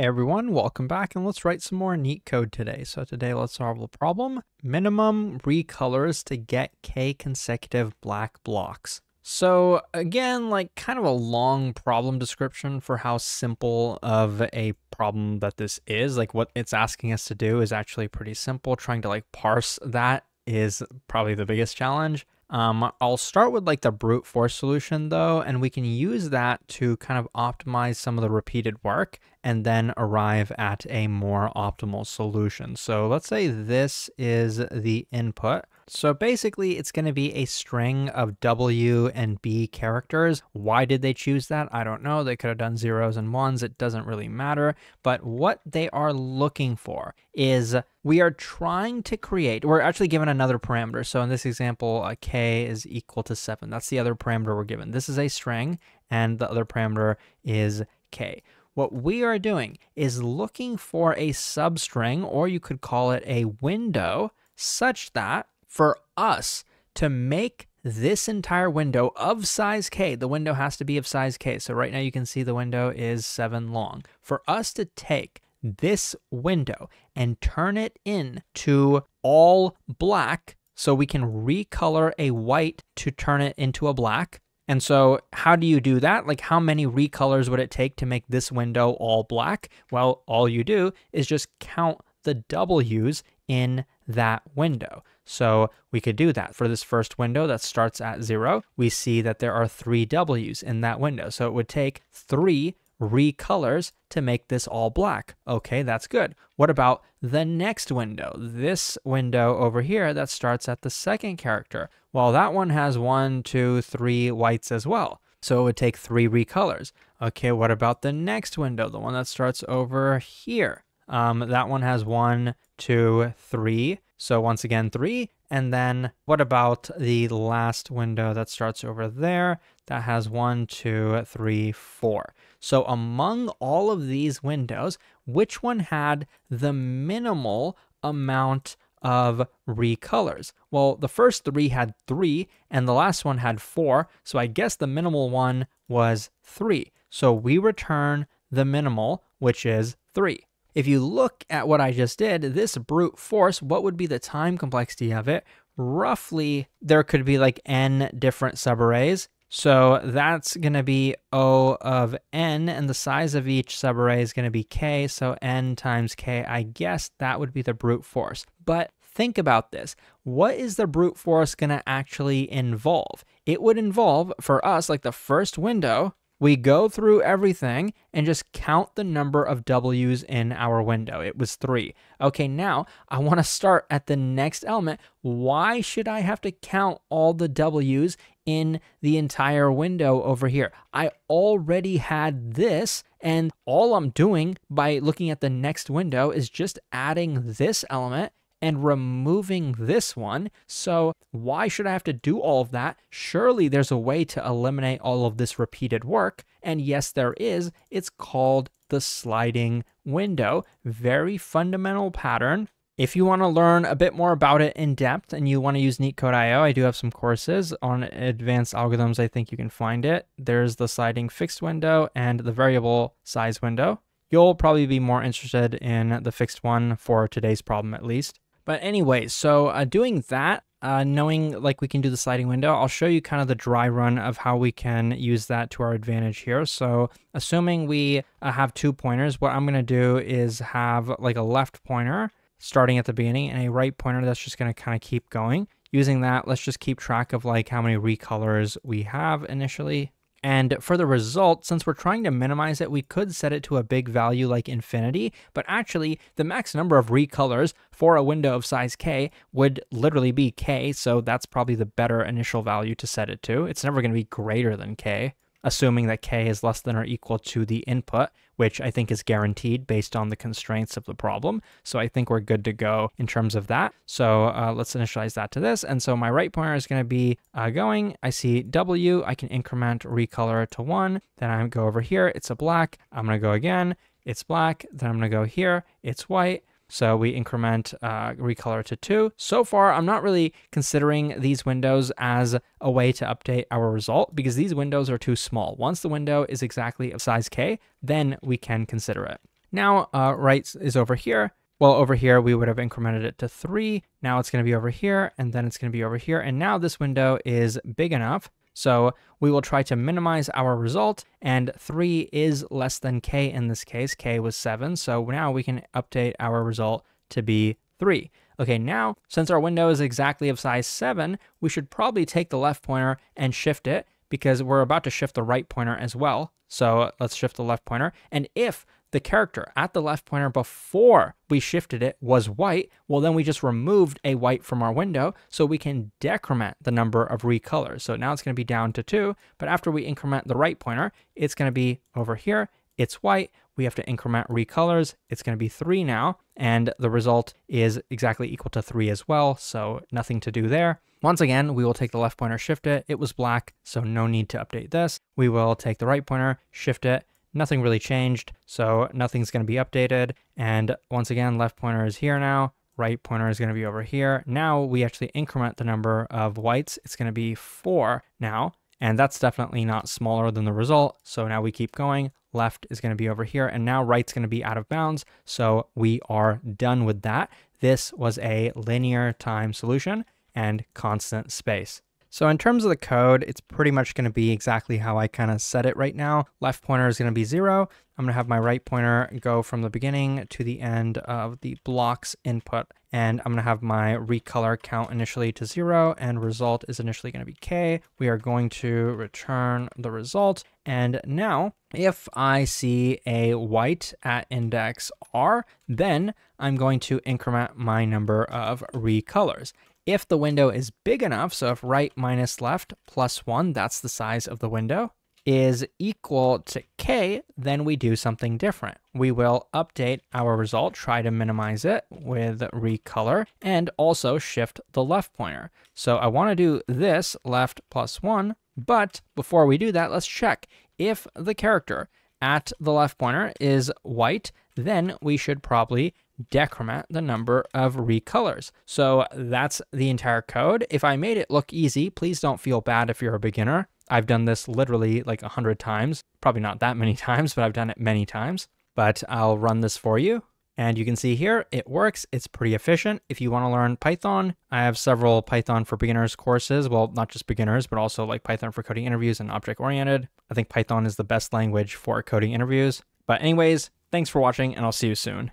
Everyone, welcome back and let's write some more neat code today. So today let's solve the problem, minimum recolors to get k consecutive black blocks. So again, like kind of a long problem description for how simple of a problem that this is. Like what it's asking us to do is actually pretty simple. Trying to like parse that is probably the biggest challenge. Um, I'll start with like the brute force solution though, and we can use that to kind of optimize some of the repeated work and then arrive at a more optimal solution. So let's say this is the input. So basically it's going to be a string of W and B characters. Why did they choose that? I don't know. They could have done zeros and ones. It doesn't really matter. But what they are looking for is we are trying to create, we're actually given another parameter. So in this example, K is equal to seven. That's the other parameter we're given. This is a string and the other parameter is K. What we are doing is looking for a substring, or you could call it a window, such that for us to make this entire window of size k, the window has to be of size k. So right now you can see the window is 7 long. For us to take this window and turn it into all black, so we can recolor a white to turn it into a black. And so how do you do that? Like how many recolors would it take to make this window all black? Well, all you do is just count the W's in that window. So we could do that. For this first window that starts at zero, we see that there are three W's in that window. So it would take three recolors to make this all black. Okay, that's good. What about the next window? This window over here that starts at the second character. Well, that one has one, two, three whites as well. So it would take three recolors. Okay, what about the next window? The one that starts over here. Um, that one has one, two, three. So once again, three. And then what about the last window that starts over there? That has one, two, three, four. So among all of these windows, which one had the minimal amount of recolors? Well, the first three had three, and the last one had four. So I guess the minimal one was three. So we return the minimal, which is three. If you look at what I just did, this brute force, what would be the time complexity of it? Roughly, there could be like n different subarrays. So that's going to be O of n, and the size of each subarray is going to be k, so n times k. I guess that would be the brute force. But think about this. What is the brute force going to actually involve? It would involve, for us, like the first window, we go through everything and just count the number of W's in our window. It was three. Okay, now I want to start at the next element. Why should I have to count all the W's in the entire window over here? I already had this, and all I'm doing by looking at the next window is just adding this element and removing this one. So why should I have to do all of that? Surely there's a way to eliminate all of this repeated work. And yes, there is. It's called the sliding window. Very fundamental pattern. If you want to learn a bit more about it in depth and you want to use NeetCode.io, I do have some courses on advanced algorithms. I think you can find it. There's the sliding fixed window and the variable size window. You'll probably be more interested in the fixed one for today's problem at least. But anyway, so uh, doing that, uh, knowing like we can do the sliding window, I'll show you kind of the dry run of how we can use that to our advantage here. So assuming we uh, have two pointers, what I'm going to do is have like a left pointer starting at the beginning and a right pointer that's just going to kind of keep going. Using that, let's just keep track of like how many recolors we have initially. And for the result, since we're trying to minimize it, we could set it to a big value like infinity, but actually the max number of recolors for a window of size k would literally be k, so that's probably the better initial value to set it to. It's never going to be greater than k assuming that k is less than or equal to the input, which I think is guaranteed based on the constraints of the problem. So I think we're good to go in terms of that. So uh, let's initialize that to this. And so my right pointer is going to be uh, going. I see W. I can increment recolor to 1. Then I go over here. It's a black. I'm going to go again. It's black. Then I'm going to go here. It's white. So we increment uh, recolor to 2. So far, I'm not really considering these windows as a way to update our result because these windows are too small. Once the window is exactly of size k, then we can consider it. Now uh, right is over here. Well, over here, we would have incremented it to three. Now it's going to be over here, and then it's going to be over here. And now this window is big enough. So we will try to minimize our result, and 3 is less than k in this case. k was 7, so now we can update our result to be 3. Okay, now, since our window is exactly of size 7, we should probably take the left pointer and shift it, because we're about to shift the right pointer as well. So let's shift the left pointer. And if the character at the left pointer before we shifted it was white, well, then we just removed a white from our window so we can decrement the number of recolors. So now it's going to be down to two, but after we increment the right pointer, it's going to be over here. It's white. We have to increment recolors. It's going to be three now, and the result is exactly equal to three as well, so nothing to do there. Once again, we will take the left pointer, shift it. It was black, so no need to update this. We will take the right pointer, shift it, nothing really changed, so nothing's going to be updated. And once again, left pointer is here now, right pointer is going to be over here. Now we actually increment the number of whites. It's going to be four now, and that's definitely not smaller than the result. So now we keep going. Left is going to be over here, and now right's going to be out of bounds. So we are done with that. This was a linear time solution and constant space. So in terms of the code, it's pretty much going to be exactly how I kind of set it right now. Left pointer is going to be zero. I'm going to have my right pointer go from the beginning to the end of the blocks input. And I'm going to have my recolor count initially to zero and result is initially going to be K. We are going to return the result. And now if I see a white at index R, then I'm going to increment my number of recolors. If the window is big enough, so if right minus left plus 1, that's the size of the window, is equal to k, then we do something different. We will update our result, try to minimize it with recolor, and also shift the left pointer. So I want to do this left plus 1, but before we do that, let's check. If the character at the left pointer is white, then we should probably decrement the number of recolors. So that's the entire code. If I made it look easy, please don't feel bad if you're a beginner. I've done this literally like a hundred times, probably not that many times, but I've done it many times. But I'll run this for you. And you can see here, it works. It's pretty efficient. If you want to learn Python, I have several Python for beginners courses. Well, not just beginners, but also like Python for coding interviews and object oriented. I think Python is the best language for coding interviews. But anyways, thanks for watching and I'll see you soon.